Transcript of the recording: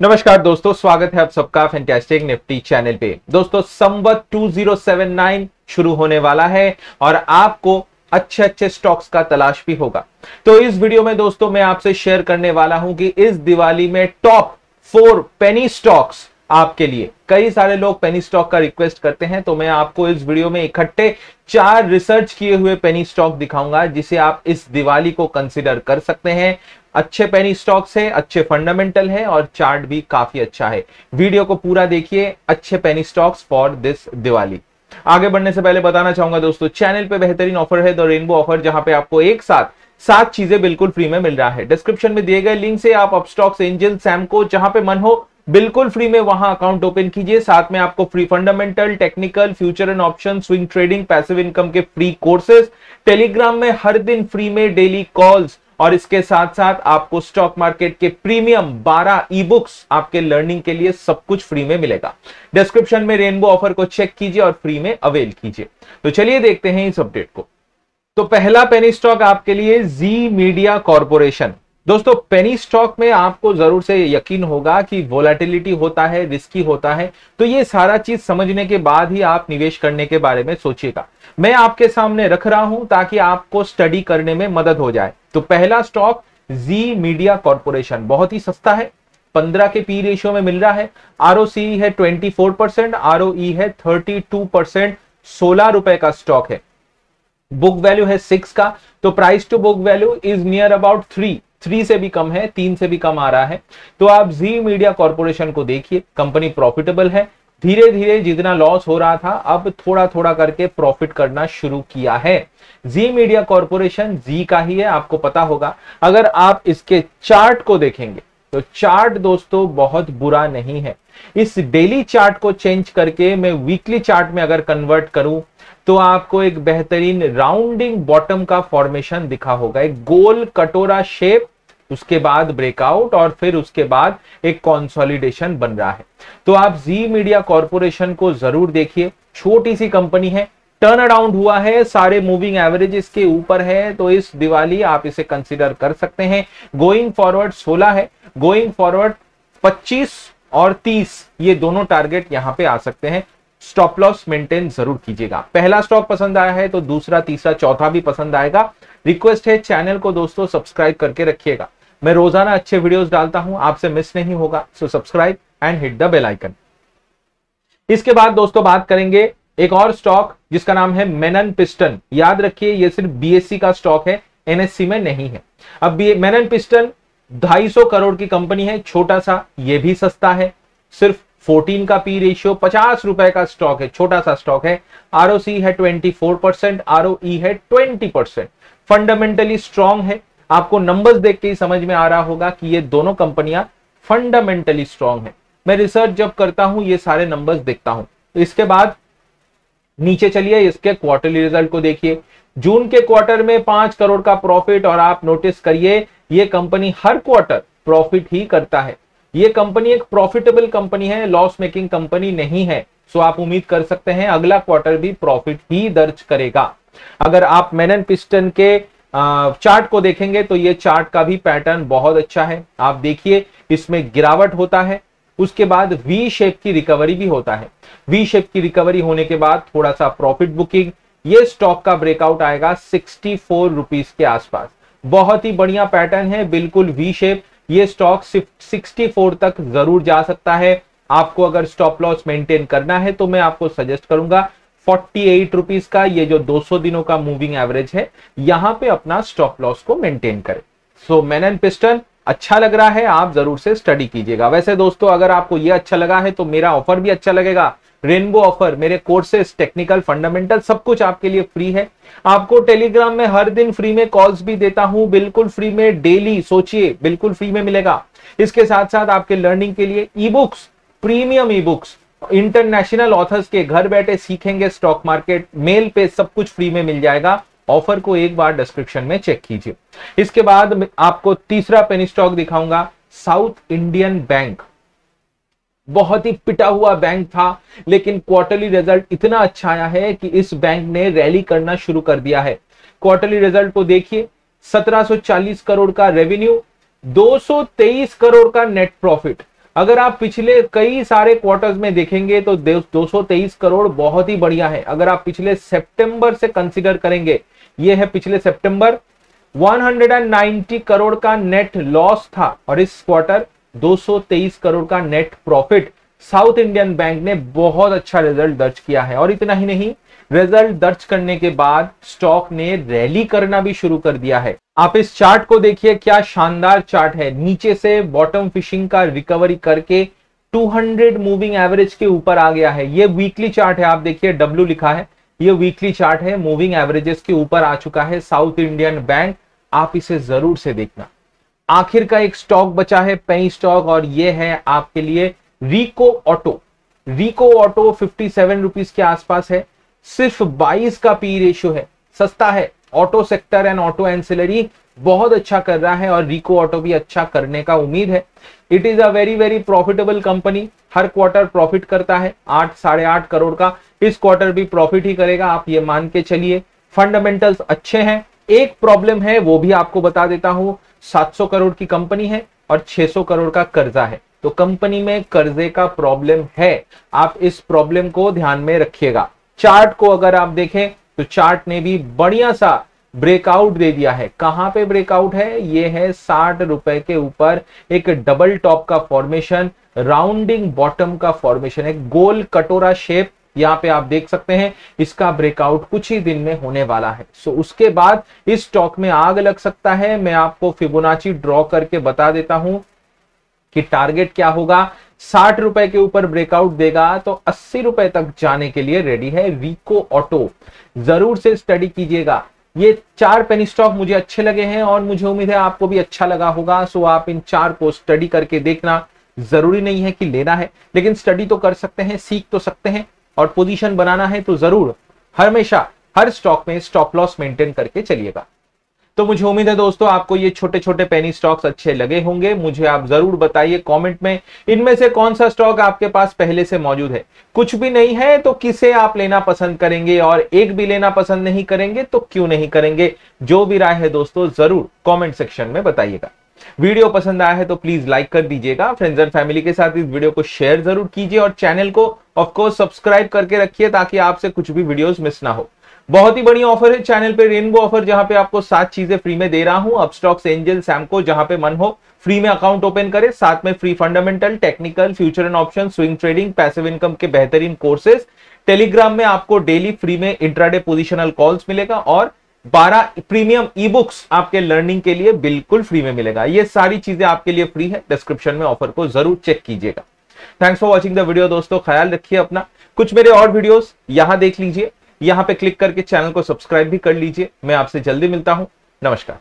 नमस्कार दोस्तों, स्वागत है आप सबका फैंटेस्टिक निफ्टी चैनल पे। दोस्तों, संवत 2079 शुरू होने वाला है और आपको अच्छे अच्छे स्टॉक्स का तलाश भी होगा। तो इस वीडियो में दोस्तों, मैं आपसे शेयर करने वाला हूँ कि इस दिवाली में टॉप फोर पेनी स्टॉक्स आपके लिए। कई सारे लोग पेनी स्टॉक का रिक्वेस्ट करते हैं तो मैं आपको इस वीडियो में इकट्ठे चार रिसर्च किए हुए पेनी स्टॉक दिखाऊँगा, जिसे आप इस दिवाली को कंसिडर कर सकते हैं। अच्छे पेनी स्टॉक्स है, अच्छे फंडामेंटल है, और चार्ट भी काफ़ी अच्छा है। वीडियो को पूरा देखिए, अच्छे penny stocks for this Diwali. आगे बढ़ने से पहले बताना चाहूँगा दोस्तों चैनल पे बेहतरीन ऑफ़र है द रेनबो ऑफ़र जहाँ पे आपको एक साथ सात चीज़ें बिल्कुल फ्री में मिल रहा है। डिस्क्रिप्शन में दिए गए लिंक से आप अपस्टॉक्स एंजल सैमको जहाँ पे मन हो बिल्कुल फ्री में वहाँ अकाउंट ओपन कीजिए। साथ में आपको free fundamental technical future and option swing trading passive income के फ्री कोर्सेज टेलीग्राम में हर दिन फ्री में डेली कॉल्स और इसके साथ साथ आपको स्टॉक मार्केट के प्रीमियम 12 ई बुक्स आपके लर्निंग के लिए सब कुछ फ्री में मिलेगा। डिस्क्रिप्शन में रेनबो ऑफ़र को चेक कीजिए और फ्री में अवेल कीजिए। तो चलिए देखते हैं इस अपडेट को। तो पहला पेनी स्टॉक आपके लिए जी मीडिया कॉरपोरेशन दोस्तों पेनी स्टॉक में आपको ज़रूर से यकीन होगा कि वोलेटिलिटी होता है रिस्की होता है। तो ये सारा चीज़ समझने के बाद ही आप निवेश करने के बारे में सोचिएगा। मैं आपके सामने रख रहा हूँ ताकि आपको स्टडी करने में मदद हो जाए। तो पहला स्टॉक जी मीडिया कॉरपोरेशन बहुत ही सस्ता है। पंद्रह के पी रेशियो में मिल रहा है। आरओसी है ट्वेंटी फोर परसेंट आर है थर्टी टू परसेंट सोलह रुपए का स्टॉक है। बुक वैल्यू है सिक्स का। तो price to book value is near about three three से भी कम है, तीन से भी कम आ रहा है। तो आप जी मीडिया कॉरपोरेशन को देखिए कंपनी प्रॉफिटेबल है। धीरे धीरे जितना लॉस हो रहा था, अब थोड़ा थोड़ा करके प्रॉफिट करना शुरू किया है। जी मीडिया कॉरपोरेशन जी का ही है, आपको पता होगा। अगर आप इसके चार्ट को देखेंगे तो चार्ट दोस्तों बहुत बुरा नहीं है। इस डेली चार्ट को चेंज करके मैं वीकली चार्ट में अगर कन्वर्ट करूँ तो आपको एक बेहतरीन राउंडिंग बॉटम का फॉर्मेशन दिखा होगा। एक गोल कटोरा शेप, उसके बाद ब्रेकआउट और फिर उसके बाद एक कॉन्सोलिडेशन बन रहा है। तो आप जी मीडिया कॉरपोरेशन को ज़रूर देखिए। छोटी सी कंपनी है। टर्न अराउंड हुआ है, सारे मूविंग एवरेजेस के ऊपर है तो इस दिवाली आप इसे कंसिडर कर सकते हैं। गोइंग फॉरवर्ड 16 है। गोइंग फॉरवर्ड 25 और 30 ये दोनों टारगेट यहाँ पे आ सकते हैं। स्टॉप लॉस मेंटेन ज़रूर कीजिएगा। पहला स्टॉक पसंद आया है तो दूसरा, तीसरा, चौथा भी पसंद आएगा। रिक्वेस्ट है चैनल को दोस्तों सब्सक्राइब करके रखिएगा। मैं रोज़ाना अच्छे वीडियोस डालता हूँ, आपसे मिस नहीं होगा। So subscribe and hit the bell icon इसके बाद दोस्तों बात करेंगे एक और स्टॉक जिसका नाम है मेनन पिस्टन याद रखिए, ये सिर्फ़ बीएससी का स्टॉक है एनएससी में नहीं है। अब मेनन पिस्टन 250 करोड़ की कंपनी है, छोटा सा, ये भी सस्ता है। सिर्फ़ 14 का पी रेशियो पचास रुपए का स्टॉक है, छोटा सा स्टॉक है। आर है 24 परसेंट आर है 20 परसेंट फंडामेंटली स्ट्रांग है। आपको नंबर्स देख के ही समझ में आ रहा होगा कि ये दोनों कंपनियाँ फंडामेंटली स्ट्रांग है। मैं रिसर्च जब करता हूँ, ये सारे नंबर्स देखता हूँ। तो इसके बाद नीचे चलिए, इसके क्वार्टरली रिज़ल्ट को देखिए। जून के क्वार्टर में पाँच करोड़ का प्रॉफिट और आप नोटिस करिए, ये कंपनी हर क्वार्टर प्रॉफिट ही करता है। ये कंपनी एक प्रॉफिटेबल कंपनी है लॉस मेकिंग कंपनी नहीं है। सो आप उम्मीद कर सकते हैं, अगला क्वार्टर भी प्रॉफिट ही दर्ज करेगा। अगर आप मेनन पिस्टन के चार्ट को देखेंगे तो ये चार्ट का भी पैटर्न बहुत अच्छा है। आप देखिए, इसमें गिरावट होता है, उसके बाद वी शेप की रिकवरी भी होता है। वी शेप की रिकवरी होने के बाद थोड़ा सा प्रॉफिट बुकिंग ये स्टॉक का ब्रेकआउट आएगा सिक्सटी फोर रुपीज़ के आसपास। बहुत ही बढ़िया पैटर्न है, बिल्कुल वी शेप ये स्टॉक सिक्सटी फोर तक ज़रूर जा सकता है। आपको अगर स्टॉप लॉस मेंटेन करना है तो मैं आपको सजेस्ट करूँगा फोर्टी एट रुपीज़ का ये जो 200 दिनों का मूविंग एवरेज है, यहाँ पे अपना स्टॉप लॉस को मेंटेन करें। सो मैन एंड पिस्टन अच्छा लग रहा है, आप ज़रूर से स्टडी कीजिएगा। वैसे दोस्तों, अगर आपको ये अच्छा लगा है तो मेरा ऑफ़र भी अच्छा लगेगा। रेनबो ऑफ़र, मेरे कोर्सेस, टेक्निकल फंडामेंटल, सब कुछ आपके लिए फ्री है। आपको टेलीग्राम में हर दिन फ्री में कॉल्स भी देता हूँ, बिल्कुल फ्री में डेली, सोचिए, बिल्कुल फ्री में मिलेगा। इसके साथ साथ आपके लर्निंग के लिए e books premium e books international authors के घर बैठे सीखेंगे स्टॉक मार्केट मेल पे सब कुछ फ्री में मिल जाएगा। ऑफ़र को एक बार डिस्क्रिप्शन में चेक कीजिए। इसके बाद आपको तीसरा पेनी स्टॉक दिखाऊँगा साउथ इंडियन बैंक बहुत ही पिटा हुआ बैंक था, लेकिन क्वार्टरली रिज़ल्ट इतना अच्छा आया है कि इस बैंक ने रैली करना शुरू कर दिया है। क्वार्टरली रिज़ल्ट को देखिए 1740 करोड़ का रेवेन्यू 223 करोड़ का नेट प्रॉफिट अगर आप पिछले कई सारे क्वार्टर्स में देखेंगे तो 223 करोड़ बहुत ही बढ़िया है। अगर आप पिछले सितंबर से कंसीडर करेंगे, ये है पिछले सितंबर 190 करोड़ का नेट लॉस था और इस क्वार्टर 223 करोड़ का net profit South Indian Bank ने बहुत अच्छा रिज़ल्ट दर्ज किया है। और इतना ही नहीं रिज़ल्ट दर्ज करने के बाद स्टॉक ने रैली करना भी शुरू कर दिया है। आप इस चार्ट को देखिए, क्या शानदार चार्ट है। नीचे से बॉटम फिशिंग का रिकवरी करके 200 मूविंग एवरेज के ऊपर आ गया है। ये वीकली चार्ट है, आप देखिए डब्ल्यू लिखा है। ये वीकली चार्ट है मूविंग एवरेजेस के ऊपर आ चुका है साउथ इंडियन बैंक आप इसे ज़रूर से देखना। आखिर का एक स्टॉक बचा है, पेई स्टॉक, और ये है आपके लिए Rico Auto. Rico Auto fifty seven rupees के आसपास है। सिर्फ़ 22 का पी रेशियो है। सस्ता है। Auto sector and auto ancillary बहुत अच्छा कर रहा है, और रिको ऑटो भी अच्छा करने का उम्मीद है। It is a very very profitable company her quarter profit करता है। आठ, साढ़े आठ करोड़ का इस क्वार्टर भी प्रॉफिट ही करेगा। आप ये मान के चलिए। फंडामेंटल्स अच्छे हैं। एक प्रॉब्लम है, वो भी आपको बता देता हूँ। 700 करोड़ की कंपनी है और 600 करोड़ का कर्जा है। तो कंपनी में कर्जे का प्रॉब्लम है, आप इस प्रॉब्लम को ध्यान में रखिएगा। चार्ट को अगर आप देखें तो चार्ट ने भी बढ़िया सा ब्रेकआउट दे दिया है। कहाँ पे ब्रेकआउट है? ये है साठ रुपए के ऊपर एक डबल टॉप का फॉर्मेशन, राउंडिंग बॉटम का फॉर्मेशन, एक गोल कटोरा शेप यहाँ पे आप देख सकते हैं, इसका ब्रेकआउट कुछ ही दिन में होने वाला है। सो उसके बाद इस स्टॉक में आग लग सकता है। मैं आपको फिबोनाची ड्रॉ करके बता देता हूँ कि टारगेट क्या होगा। साठ रुपए के ऊपर ब्रेकआउट देगा तो अस्सी रुपए तक जाने के लिए रेडी है वीको ऑटो ज़रूर से स्टडी कीजिएगा। ये चार पेनी स्टॉक मुझे अच्छे लगे हैं और मुझे उम्मीद है आपको भी अच्छा लगा होगा। सो आप इन चार को स्टडी करके देखना ज़रूरी नहीं है कि लेना है, लेकिन स्टडी तो कर सकते हैं, सीख तो सकते हैं। और पोजीशन बनाना है तो ज़रूर हमेशा हर स्टॉक में स्टॉप लॉस मेंटेन करके चलिएगा। तो मुझे उम्मीद है दोस्तों, आपको ये छोटे छोटे पेनी स्टॉक्स अच्छे लगे होंगे। मुझे आप ज़रूर बताइए कमेंट में, इनमें से कौन सा स्टॉक आपके पास पहले से मौजूद है। कुछ भी नहीं है तो किसे आप लेना पसंद करेंगे और एक भी लेना पसंद नहीं करेंगे तो क्यों नहीं करेंगे? जो भी राय है दोस्तों, ज़रूर कॉमेंट सेक्शन में बताइएगा। वीडियो पसंद आया है तो प्लीज़ लाइक कर दीजिएगा। फ्रेंड्स एंड फैमिली के साथ इस वीडियो को शेयर ज़रूर कीजिए और चैनल को ऑफकोर्स सब्सक्राइब करके रखिए ताकि आपसे कुछ भी वीडियोस मिस ना हो। बहुत ही बढ़िया ऑफ़र है चैनल पे रेनबो ऑफ़र जहाँ पे आपको सात चीज़ें फ्री में दे रहा हूँ। अपस्टॉक्स एंजल सैमको जहाँ पे मन हो फ्री में अकाउंट ओपन करें। साथ में free fundamental technical future and option swing trading passive income के बेहतरीन कोर्सेज टेलीग्राम में आपको डेली फ्री में इंट्राडे पोजिशनल कॉल्स मिलेगा और 12 प्रीमियम ई बुक्स आपके लर्निंग के लिए बिल्कुल फ्री में मिलेगा। ये सारी चीज़ें आपके लिए फ्री है। डिस्क्रिप्शन में ऑफ़र को ज़रूर चेक कीजिएगा। Thanks for watching the video दोस्तों, ख्याल रखिए अपना। कुछ मेरे और वीडियोस यहाँ देख लीजिए। यहाँ पे क्लिक करके चैनल को सब्सक्राइब भी कर लीजिए। मैं आपसे जल्दी मिलता हूँ। नमस्कार।